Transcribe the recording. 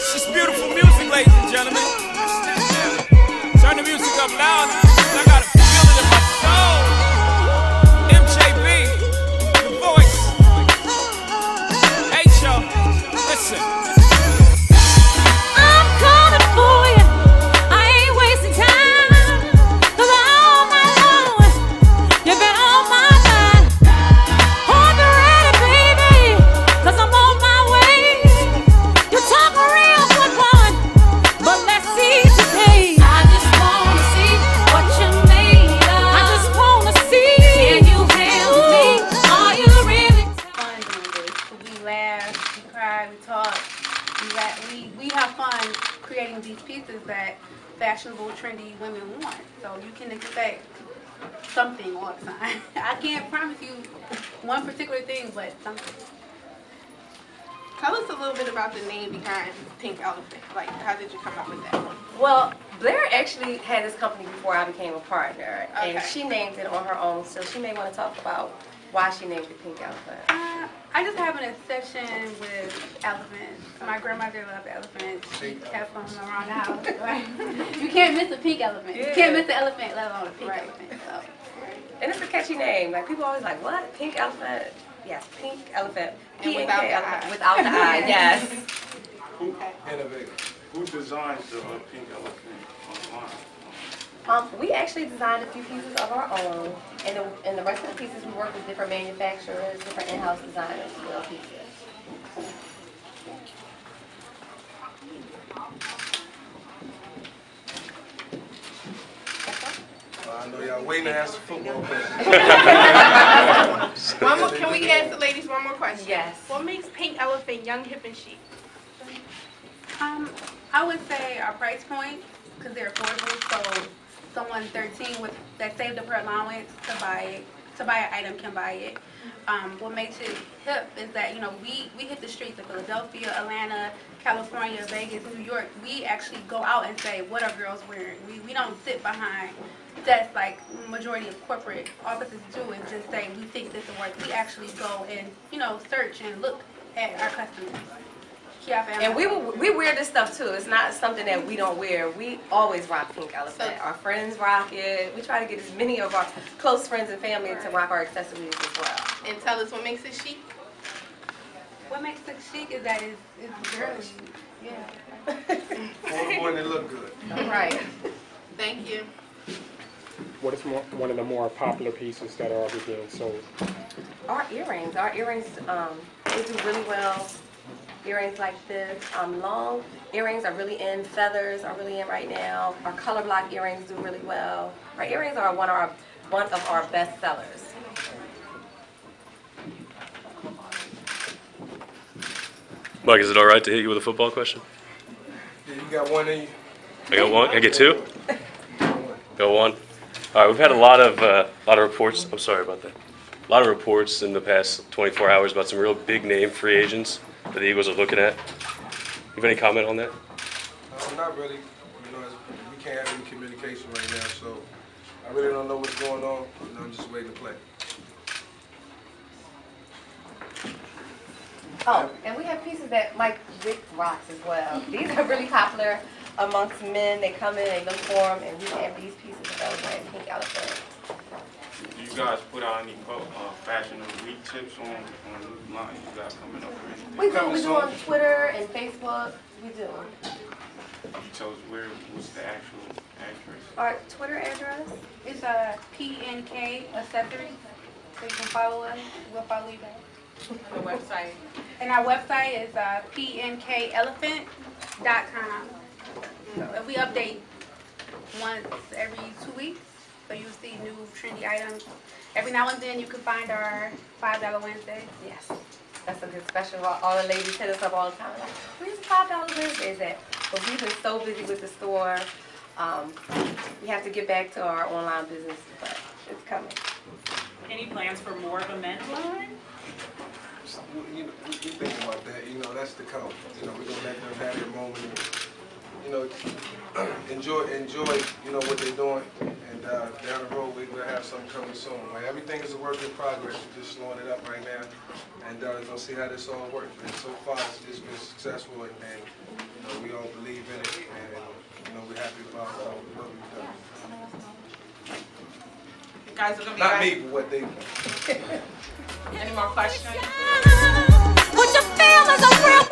It's just beautiful music, ladies and gentlemen. Turn the music up loud. Creating these pieces that fashionable, trendy women want. So you can expect something all the time. I can't promise you one particular thing, but something. Tell us a little bit about the name behind Pink Elephant. Like, how did you come up with that one? Well, Blair actually had this company before I became a partner, and she named it on her own. So she may want to talk about why she named it Pink Elephant. Uh, I just have an obsession with elephants. My grandmother loved elephants. She kept them around the house. Right? you can't miss a pink elephant. You can't miss an elephant, let alone a pink Right. elephant. So. And it's a catchy name. Like people always like, what? Pink Elephant? Yes, Pink Elephant. And without the Elephant. eye. Without the eye. Yes. Who, who designed the uh, pink elephant online? Um, we actually designed a few pieces of our own, and the, and the rest of the pieces we work with different manufacturers, different in-house designers to build pieces. I know y'all waiting to ask the football question. One more, can we ask the ladies one more question? Yes. What makes Pink Elephant young, hip, and chic? Um, I would say our price point, because they're affordable, so someone 13 with that saved up her allowance to buy it, to buy an item can buy it. Um, what makes it hip is that you know we we hit the streets of Philadelphia, Atlanta, California, Vegas, New York. We actually go out and say what are girls wearing. We we don't sit behind desks like majority of corporate offices do and just say we think this will work. We actually go and you know search and look at our customers. Kijafa And we we wear this stuff too. It's not something that we don't wear. We always rock Pink Elephant. So- our friends rock it. We try to get as many of our close friends and family to rock our accessories as well. And tell us what makes it chic? What makes it chic is that it's, it's girly. Yeah. Affordable and they look good. Right. Thank you. What is more, one of the more popular pieces that are being sold? Our earrings, our earrings, um, they do really well. Earrings like this, um, long earrings are really in. Feathers are really in right now. Our color block earrings do really well. Our earrings are one of our one of our best sellers. Mike, is it all right to hit you with a football question? Yeah, you got one in you. I got one. I get two. Go one. All right. We've had a lot of uh, lot of reports. I'm sorry about that. A lot of reports in the past 24 hours about some real big name free agents that the Eagles are looking at. You have any comment on that? Uh, not really. You know, we can't have any communication right now, so I really don't know what's going on. You know, I'm just waiting to play. Oh, and we have pieces that Mike Vick rocks as well. These are really popular amongst men. They come in, they look for them, and we have these pieces available at Pink Elephant. Do you guys put out any uh, fashion or week tips on, on new lines you got coming up or anything? We do, Coming we do soon. on Twitter and Facebook. We do. Can you tell us where, what's the actual address? Our Twitter address? is a PNK accessory. So you can follow us. We'll follow you back. The website. And our website is uh, pnkelephant.com. So if we update once every two weeks, so you'll see new trendy items. Every now and then you can find our $5 Wednesday. Yes. That's a good special. All, all the ladies hit us up all the time. Like, Where's the five dollar Wednesdays at? But we've been so busy with the store. Um, we have to get back to our online business, but it's coming. Any plans for more of a men's line? So, we- you know, we, we think about that. You know, that's the count. You know, we're gonna let them have their moment. You know, enjoy, enjoy. You know what they're doing, and uh, down the road, we, will have something coming soon. Everything is a work in progress. We're just slowing it up right now. And uh, we'll see how this all works. And so far, it's, it's been successful, and, and you know, we all believe in it. And you know, we're happy about uh, what we've done. Guys are gonna be Not right. me, but what they Any more questions? What you feel is a real